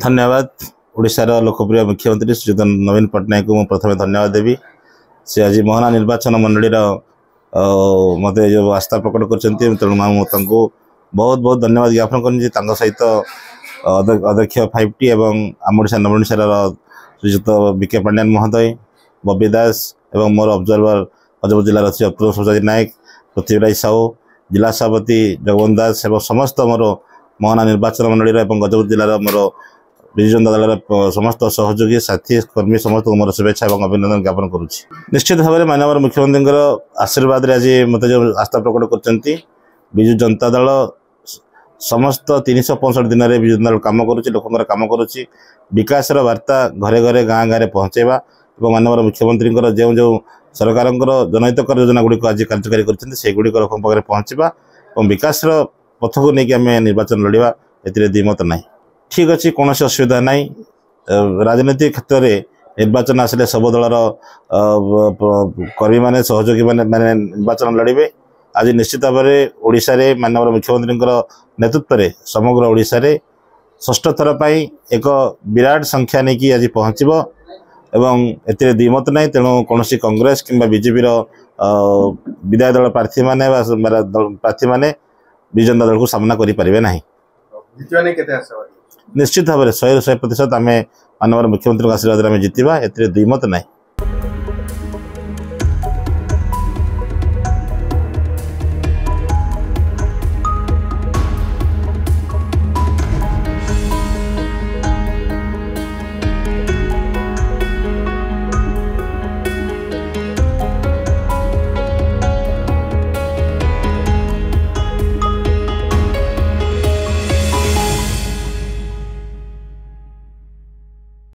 ଧନ୍ୟବାଦ ଓଡ଼ିଶାର ଲୋକପ୍ରିୟ ମୁଖ୍ୟମନ୍ତ୍ରୀ ଶ୍ରୀଯୁକ୍ତ ନବୀନ ପଟ୍ଟନାୟକଙ୍କୁ ମୁଁ ପ୍ରଥମେ ଧନ୍ୟବାଦ ଦେବି ସେ ଆଜି ମୋହନା ନିର୍ବାଚନ ମଣ୍ଡଳୀର ମୋତେ ଯେଉଁ ଆସ୍ଥା ପ୍ରକଟ କରିଛନ୍ତି ତେଣୁ ମୁଁ ତାଙ୍କୁ ବହୁତ ବହୁତ ଧନ୍ୟବାଦ ଜ୍ଞାପନ କରୁଛି ତାଙ୍କ ସହିତ ଅଧ୍ୟକ୍ଷ ଫାଇଭ୍ ଟି ଏବଂ ଆମ ଓଡ଼ିଶା ନବୀନ ଓଡ଼ିଶାର ଶ୍ରୀଯୁକ୍ତ ବିକେ ପାଣ୍ଡିଆନ ମହୋଦୟ ବବି ଦାସ ଏବଂ ମୋର ଅବଜର୍ଭର ଗଜପତି ଜିଲ୍ଲାର ଶ୍ରୀ ଅପୂର୍ବ ସୂର୍ଯ୍ୟାଜୀ ନାୟକ ପୃଥିବୀରାଜ ସାହୁ ଜିଲ୍ଲା ସଭାପତି ଜଗବନ୍ଧ ଦାସ ଏବଂ ସମସ୍ତ ମୋର ମହାନା ନିର୍ବାଚନ ମଣ୍ଡଳୀର ଏବଂ ଗଜପତି ଜିଲ୍ଲାର ମୋର বিজুজন দলের সমস্ত সহযোগী সাথী কর্মী সমস্ত মোর শুভেচ্ছা এবং অভিনন্দন জ্ঞাপন করুছি নিশ্চিত ভাবে মাননীয় মুখ্যমন্ত্রীর আশীর্বাদে আজ মতো যে আস্থা প্রকট করছেন বিজু জনতা দল সমস্ত তিনশহ পঁয়ষঠি দিনের বিজু জনতা দল কাম করুছি লোকর কাম করুছি বিকাশর বার্তা ঘরে ঘরে গাঁ গাঁরে পৌঁছাইবা এবং মাননীয় মুখ্যমন্ত্রীর যে যে সরকারঙ্কর জনহিতকর যোজনাগুড়ি আজ কার্যকারী করছেন সেগুড়িক লোক পাখে পৌঁছবা এবং বিকাশর পথকু নিয়ে আমি নির্বাচন লড়া এতে দ্বিমত নাই ঠিক ଅଛି କୌଣସି ଅସୁବିଧା ନାହିଁ ରାଜନୈତିକ କ୍ଷେତ୍ରରେ ନିର୍ବାଚନ ଆସିଲେ ସବୁ ଦଳର କର୍ମୀମାନେ ସହଯୋଗୀମାନେ ମାନେ ନିର୍ବାଚନ ଲଢ଼ିବେ ଆଜି ନିଶ୍ଚିତ ଭାବରେ ଓଡ଼ିଶାରେ ମାନ୍ୟବର ମୁଖ୍ୟମନ୍ତ୍ରୀଙ୍କର ନେତୃତ୍ୱରେ ସମଗ୍ର ଓଡ଼ିଶାରେ ଷଷ୍ଠ ଥର ପାଇଁ ଏକ ବିରାଟ ସଂଖ୍ୟା ନେଇକି ଆଜି ପହଞ୍ଚିବ ଏବଂ ଏଥିରେ ଦ୍ୱିମତ ନାହିଁ ତେଣୁ କୌଣସି କଂଗ୍ରେସ କିମ୍ବା ବିଜେପିର ବିଦାୟ ଦଳ ପ୍ରାର୍ଥୀମାନେ ବା ପ୍ରାର୍ଥୀମାନେ ବିଜନ ଦଳକୁ ସାମ୍ନା କରିପାରିବେ ନାହିଁ ନିଶ୍ଚିତ ଭାବରେ ଶହେରୁ ଶହେ ପ୍ରତିଶତ ଆମେ ମାନବର ମୁଖ୍ୟମନ୍ତ୍ରୀଙ୍କ ଆଶୀର୍ବାଦରେ ଆମେ ଜିତିବା ଏଥିରେ ଦୁଇମତ ନାହିଁ